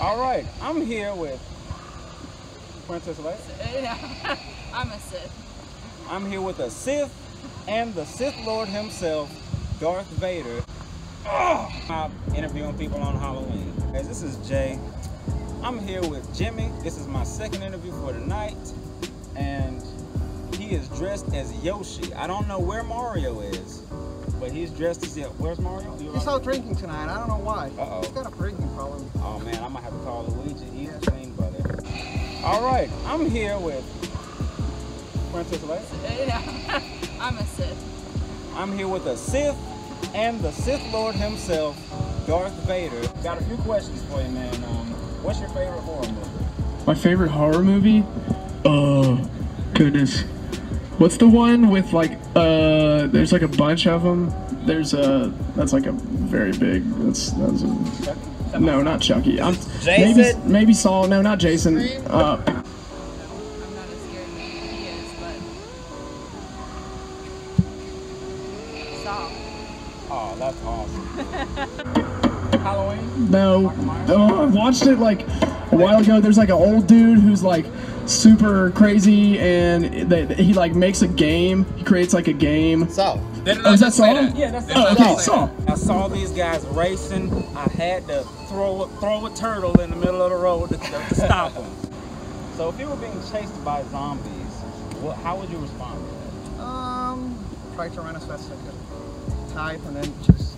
All right, I'm here with Princess Leia. Yeah, I'm a Sith. I'm here with a Sith and the Sith Lord himself, Darth Vader. Oh, I'm interviewing people on Halloween. Hey, this is Jay. I'm here with Jimmy. This is my second interview for tonight, and he is dressed as Yoshi. I don't know where Mario is, but he's dressed as Yoshi. Where's Mario? You He's out drinking tonight. I don't know why. Uh-oh. He's got a drinking problem. Oh man, I'm gonna have to call Luigi. He's clean, brother. All right, I'm here with Princess Leia. Yeah, I'm a Sith. I'm here with a Sith and the Sith Lord himself, Darth Vader. Got a few questions for you, man. Um, what's your favorite horror movie? My favorite horror movie? Oh, goodness. What's the one with like, uh, there's like a bunch of them. There's a, that's like a very big, that's, that's a, no, not Chucky. I'm, Maybe, Jason? maybe Saw, no, not Jason. Scream? Uh, I'm not as scared as he is, but. Saw. Oh, that's awesome. Halloween? no, oh, I watched it like a while ago. There's like an old dude who's like super crazy and they, he like makes a game. He creates like a game. So, Oh, is that Saw? Yeah, that's Oh, okay, that's Saw. I saw these guys racing. I had to throw throw a turtle in the middle of the road to, to stop them. So if you were being chased by zombies, what, how would you respond to that? Um, try to run as fast as I could. Type and then just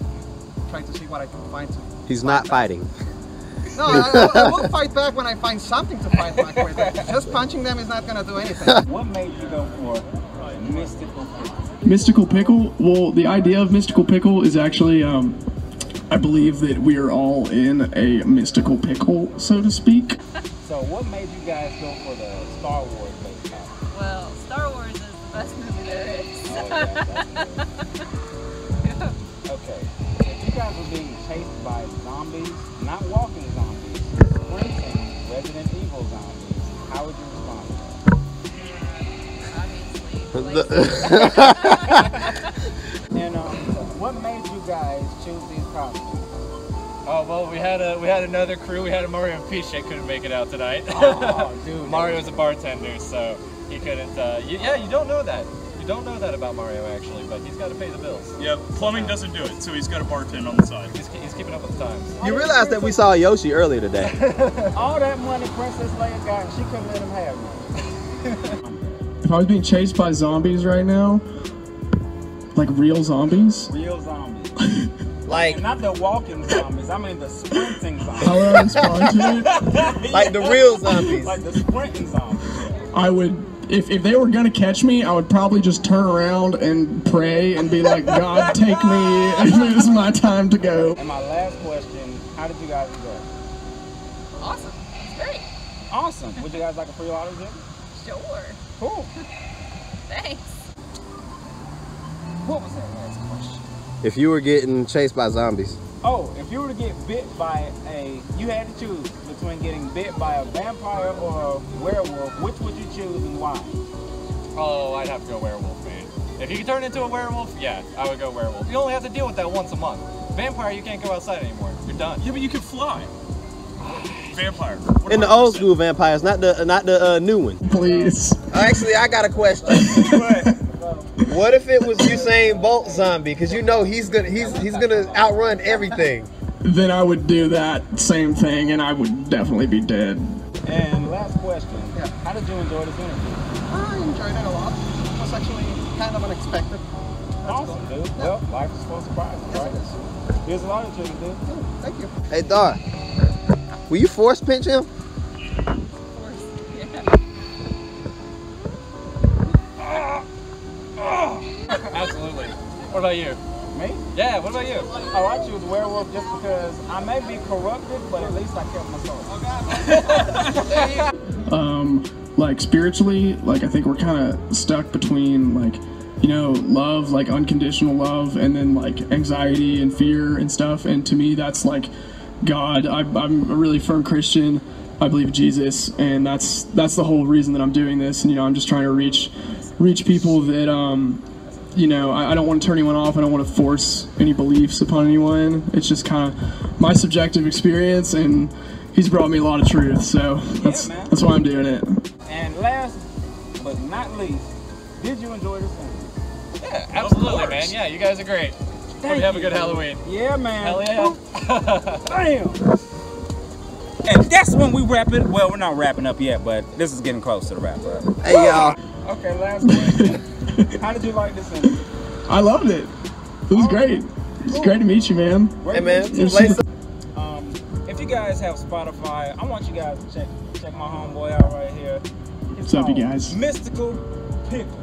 try to see what I can find to. he's fight not back. fighting. No, I, I, I will fight back when I find something to fight back with. Just punching them is not gonna do anything. What made you go for mystical pickle? Mystical Pickle. Well, the idea of Mystical Pickle is actually, um, I believe that we are all in a mystical pickle, so to speak. So what made you guys go for the Star Wars based? Well, Star Wars is the best movie there is. Oh, yeah, And um, what made you guys choose these costumes? Oh well, we had a we had another crew. We had a Mario and Peach that couldn't make it out tonight. Oh, dude. Mario's a bartender, so he couldn't. Uh, you, yeah, you don't know that. You don't know that about Mario actually, but he's got to pay the bills. Yeah, plumbing doesn't do it, so he's got a bartend on the side. He's, he's keeping up with the times. You realize that we saw Yoshi earlier today. All that money Princess Leia got, she couldn't let him have none. If I was being chased by zombies right now, like real zombies, Real zombies. like, Not the walking zombies, I mean the sprinting how zombies. would I respond to it? like the real zombies. like the sprinting zombies. I would, if, if they were gonna catch me, I would probably just turn around and pray and be like, God, take me. It is my time to go. And my last question, how did you guys go? Awesome. It's great. Awesome. Would you guys like a free lottery ticket? Sure. Cool. Thanks. What was that last question? If you were getting chased by zombies, Oh, if you were to get bit by a, you had to choose between getting bit by a vampire or a werewolf, which would you choose and why? Oh, I'd have to go werewolf, man. If you could turn into a werewolf, yeah, I would go werewolf. You only have to deal with that once a month. Vampire, you can't go outside anymore. You're done. Yeah, but you can fly. Vampire. What in the old you, school vampires, not the not the uh, new one. Please. Actually, I got a question. what if it was Usain Bolt zombie? Because you know he's gonna he's he's gonna outrun everything. Then I would do that same thing and I would definitely be dead. And last question, Yeah. how did you enjoy this interview? I enjoyed it a lot. It was actually kind of unexpected. That's Awesome, cool. dude. Well, life is full of surprises, Yes, right? it is. Here's a lottery ticket, dude. Thank you. Hey, Dar, will you force pinch him? Of course. Yeah. Absolutely. What about you? Me? Yeah, what about you? Oh, I choose werewolf just because I may be corrupted, but at least I kept my soul. um like spiritually like i think we're kind of stuck between like you know love like unconditional love and then like anxiety and fear and stuff and to me that's like god I, i'm a really firm christian i believe jesus and that's that's the whole reason that i'm doing this and you know i'm just trying to reach reach people that um you know i, I don't want to turn anyone off i don't want to force any beliefs upon anyone it's just kind of my subjective experience and he's brought me a lot of truth. So that's man. that's why I'm doing it. And last but not least, did you enjoy this interview? Yeah, absolutely, man. Yeah, you guys are great. Hope Thank you have a good Halloween. Yeah, man. Hell yeah. Bam. And that's when we wrap it. Well, we're not wrapping up yet, but this is getting close to the wrap up. Hey y'all. Okay, last question. How did you like this interview? I loved it. It was great. It's great to meet you, man. Hey man, You're play super- some- Um, if you guys have Spotify, I want you guys to check check my homeboy out right here. It's What's up, you guys? Mystical Pickle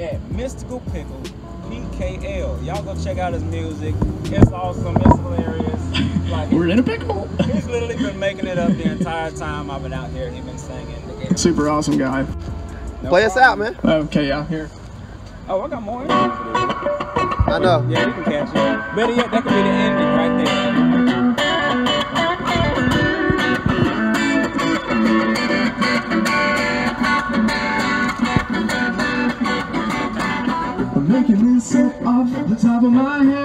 at Mystical Pickle PKL. Y'all go check out his music. It's awesome. It's hilarious. Like We're in a pickle. he's literally been making it up the entire time I've been out here. He's been singing. Super awesome guy. No Play us out, man. Okay, yeah, here. Oh, I got more. interviews for this. I know. Yeah, you can catch it. Better yet, that could be the ending right there. Top of my head.